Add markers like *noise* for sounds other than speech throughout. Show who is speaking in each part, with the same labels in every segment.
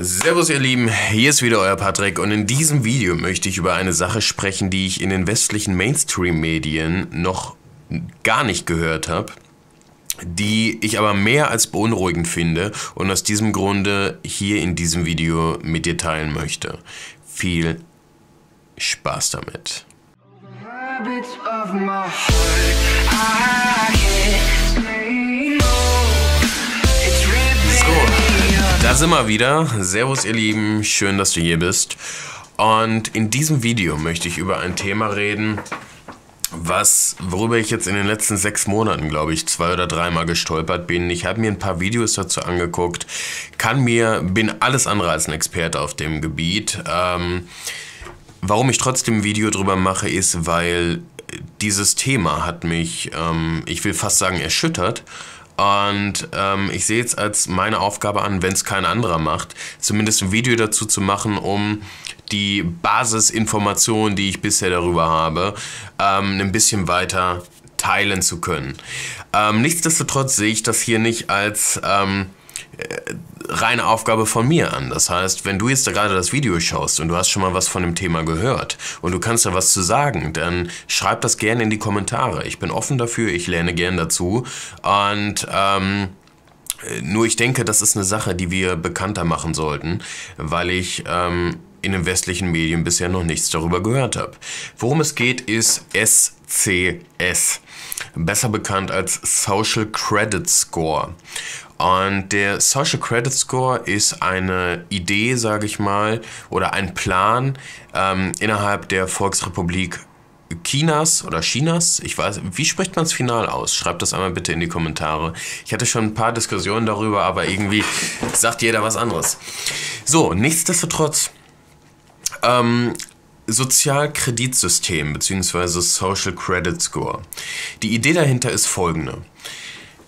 Speaker 1: Servus ihr Lieben, hier ist wieder euer Patrick und in diesem Video möchte ich über eine Sache sprechen, die ich in den westlichen Mainstream-Medien noch gar nicht gehört habe, die ich aber mehr als beunruhigend finde und aus diesem Grunde hier in diesem Video mit dir teilen möchte. Viel Spaß damit. habits da sind wir wieder. Servus, ihr Lieben. Schön, dass du hier bist. Und in diesem Video möchte ich über ein Thema reden, was, worüber ich jetzt in den letzten sechs Monaten, glaube ich, zwei oder dreimal gestolpert bin. Ich habe mir ein paar Videos dazu angeguckt, kann mir, bin alles andere als ein Experte auf dem Gebiet. Ähm, Warum ich trotzdem ein Video drüber mache, ist, weil dieses Thema hat mich, ähm, ich will fast sagen, erschüttert. Und ähm, ich sehe es als meine Aufgabe an, wenn es kein anderer macht, zumindest ein Video dazu zu machen, um die Basisinformationen, die ich bisher darüber habe, ähm, ein bisschen weiter teilen zu können. Ähm, nichtsdestotrotz sehe ich das hier nicht als ähm, äh, reine Aufgabe von mir an. Das heißt, wenn du jetzt gerade das Video schaust und du hast schon mal was von dem Thema gehört und du kannst da was zu sagen, dann schreib das gerne in die Kommentare. Ich bin offen dafür, ich lerne gern dazu und ähm, nur ich denke, das ist eine Sache, die wir bekannter machen sollten, weil ich ähm, in den westlichen Medien bisher noch nichts darüber gehört habe. Worum es geht, ist SCS, besser bekannt als Social Credit Score. Und der Social Credit Score ist eine Idee, sage ich mal, oder ein Plan ähm, innerhalb der Volksrepublik Chinas oder Chinas, ich weiß, wie spricht man es final aus? Schreibt das einmal bitte in die Kommentare. Ich hatte schon ein paar Diskussionen darüber, aber irgendwie sagt jeder was anderes. So, nichtsdestotrotz, ähm, Sozialkreditsystem bzw. Social Credit Score. Die Idee dahinter ist folgende.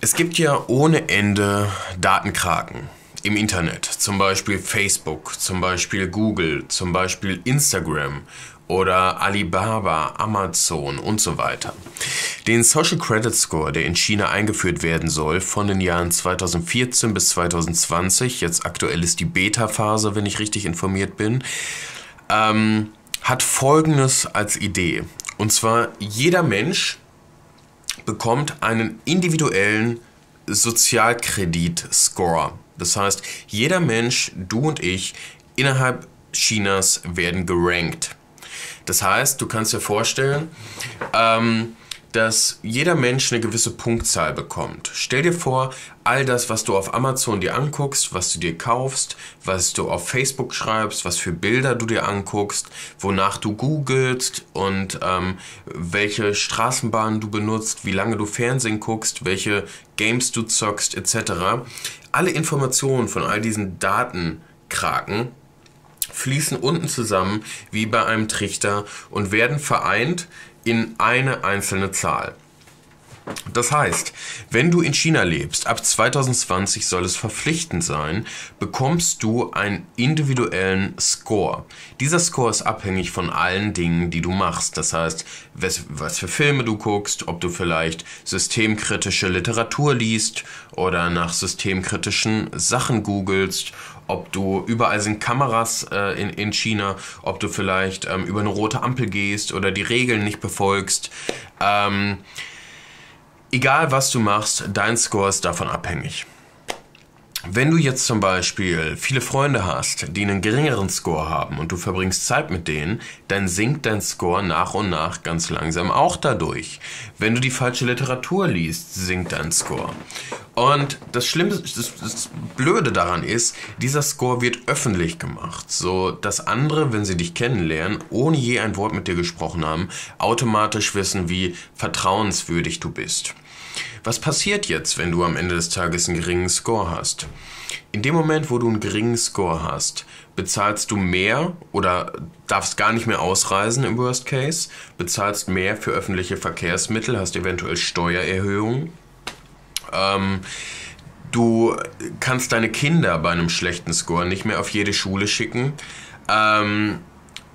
Speaker 1: Es gibt ja ohne Ende Datenkraken im Internet, zum Beispiel Facebook, zum Beispiel Google, zum Beispiel Instagram oder Alibaba, Amazon und so weiter. Den Social Credit Score, der in China eingeführt werden soll, von den Jahren 2014 bis 2020, jetzt aktuell ist die Beta-Phase, wenn ich richtig informiert bin, ähm, hat Folgendes als Idee. Und zwar jeder Mensch bekommt einen individuellen Sozialkredit-Score. Das heißt, jeder Mensch, du und ich, innerhalb Chinas werden gerankt. Das heißt, du kannst dir vorstellen, ähm, dass jeder Mensch eine gewisse Punktzahl bekommt. Stell dir vor, all das, was du auf Amazon dir anguckst, was du dir kaufst, was du auf Facebook schreibst, was für Bilder du dir anguckst, wonach du googelst und ähm, welche Straßenbahnen du benutzt, wie lange du Fernsehen guckst, welche Games du zockst, etc. Alle Informationen von all diesen Datenkraken fließen unten zusammen wie bei einem Trichter und werden vereint in eine einzelne Zahl. Das heißt, wenn du in China lebst, ab 2020 soll es verpflichtend sein, bekommst du einen individuellen Score. Dieser Score ist abhängig von allen Dingen, die du machst. Das heißt, was, für Filme du guckst, ob du vielleicht systemkritische Literatur liest oder nach systemkritischen Sachen googelst, ob du überall sind Kameras äh, in, in China, ob du vielleicht ähm, über eine rote Ampel gehst oder die Regeln nicht befolgst. Ähm, egal was du machst, dein Score ist davon abhängig. Wenn du jetzt zum Beispiel viele Freunde hast, die einen geringeren Score haben und du verbringst Zeit mit denen, dann sinkt dein Score nach und nach ganz langsam auch dadurch. Wenn du die falsche Literatur liest, sinkt dein Score. Und das Schlimme, das, das Blöde daran ist, dieser Score wird öffentlich gemacht, so dass andere, wenn sie dich kennenlernen, ohne je ein Wort mit dir gesprochen haben, automatisch wissen, wie vertrauenswürdig du bist. Was passiert jetzt, wenn du am Ende des Tages einen geringen Score hast? In dem Moment, wo du einen geringen Score hast, bezahlst du mehr oder darfst gar nicht mehr ausreisen im Worst Case, bezahlst mehr für öffentliche Verkehrsmittel, hast eventuell Steuererhöhungen. Ähm, du kannst deine Kinder bei einem schlechten Score nicht mehr auf jede Schule schicken. Ähm,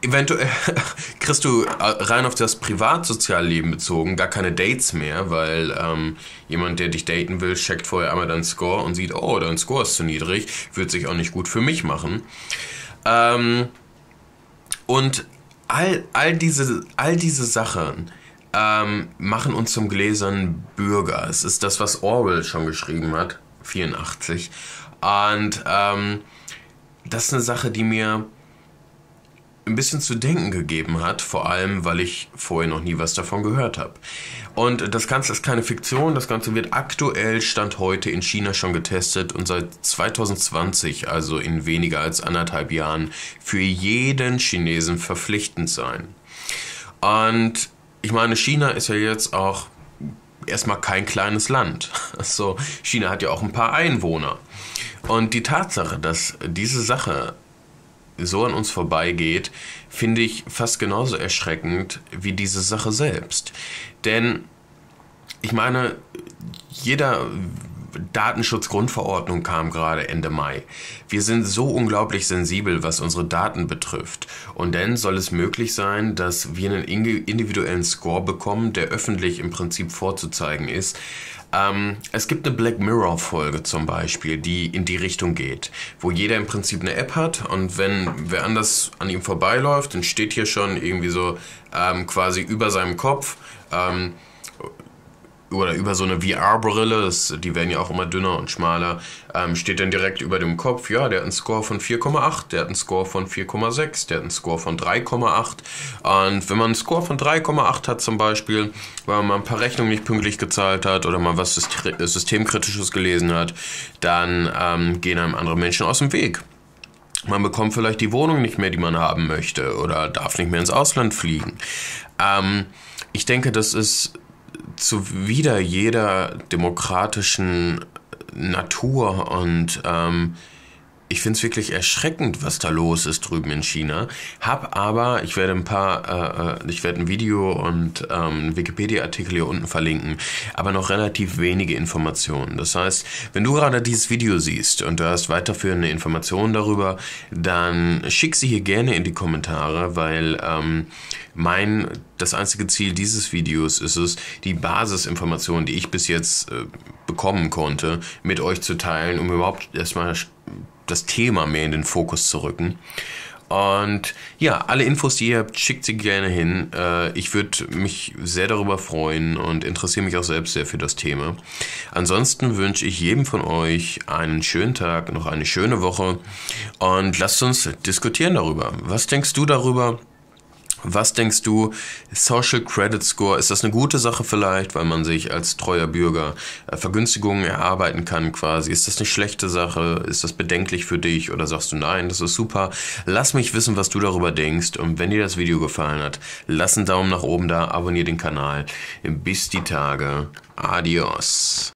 Speaker 1: eventuell *laughs* kriegst du äh, rein auf das Privatsozialleben bezogen gar keine Dates mehr, weil ähm, jemand, der dich daten will, checkt vorher einmal deinen Score und sieht, oh, dein Score ist zu niedrig, wird sich auch nicht gut für mich machen. Ähm, und all, all, diese, all diese Sachen ähm, machen uns zum gläsernen Bürger. Es ist das, was Orwell schon geschrieben hat, 84. Und ähm, das ist eine Sache, die mir ein bisschen zu denken gegeben hat, vor allem weil ich vorher noch nie was davon gehört habe. Und das Ganze ist keine Fiktion, das Ganze wird aktuell Stand heute in China schon getestet und seit 2020, also in weniger als anderthalb Jahren, für jeden Chinesen verpflichtend sein. Und ich meine, China ist ja jetzt auch erstmal kein kleines Land. *laughs* So, China hat ja auch ein paar Einwohner. Und die Tatsache, dass diese Sache so an uns vorbeigeht, finde ich fast genauso erschreckend wie diese Sache selbst. Denn ich meine, jeder Datenschutzgrundverordnung kam gerade Ende Mai. Wir sind so unglaublich sensibel, was unsere Daten betrifft. Und dann soll es möglich sein, dass wir einen individuellen Score bekommen, der öffentlich im Prinzip vorzuzeigen ist. Ähm, es gibt eine Black Mirror-Folge zum Beispiel, die in die Richtung geht, wo jeder im Prinzip eine App hat und wenn wer anders an ihm vorbeiläuft, dann steht hier schon irgendwie so ähm, quasi über seinem Kopf. Ähm, oder über so eine VR-Brille, die werden ja auch immer dünner und schmaler, ähm, steht dann direkt über dem Kopf, ja, der hat einen Score von 4,8, der hat einen Score von 4,6, der hat einen Score von 3,8. Und wenn man einen Score von 3,8 hat zum Beispiel, weil man mal ein paar Rechnungen nicht pünktlich gezahlt hat oder mal was Systemkritisches gelesen hat, dann ähm, gehen einem andere Menschen aus dem Weg. Man bekommt vielleicht die Wohnung nicht mehr, die man haben möchte oder darf nicht mehr ins Ausland fliegen. Ähm, ich denke, das ist zuwider jeder demokratischen Natur und ähm, ich finde es wirklich erschreckend, was da los ist drüben in China. Hab aber, ich werde ein paar, äh, äh ich werde ein Video und ähm, Wikipedia-Artikel hier unten verlinken, aber noch relativ wenige Informationen. Das heißt, wenn du gerade dieses Video siehst und du hast weiterführende Informationen darüber, dann schick sie hier gerne in die Kommentare, weil ähm, mein, das einzige Ziel dieses Videos ist es, die Basisinformationen, die ich bis jetzt äh, bekommen konnte, mit euch zu teilen, um überhaupt erstmal das Thema mehr in den Fokus zu rücken. Und ja, alle Infos, die ihr habt, schickt sie gerne hin. Äh, ich würde mich sehr darüber freuen und interessiere mich auch selbst sehr für das Thema. Ansonsten wünsche ich jedem von euch einen schönen Tag, noch eine schöne Woche und lasst uns diskutieren darüber. Was denkst du darüber? Was denkst du, Social Credit Score, ist das eine gute Sache vielleicht, weil man sich als treuer Bürger äh, Vergünstigungen erarbeiten kann quasi? Ist das eine schlechte Sache? Ist das bedenklich für dich oder sagst du nein, das ist super? Lass mich wissen, was du darüber denkst und wenn dir das Video gefallen hat, lass einen Daumen nach oben da, abonniere den Kanal. Bis die Tage. Adios.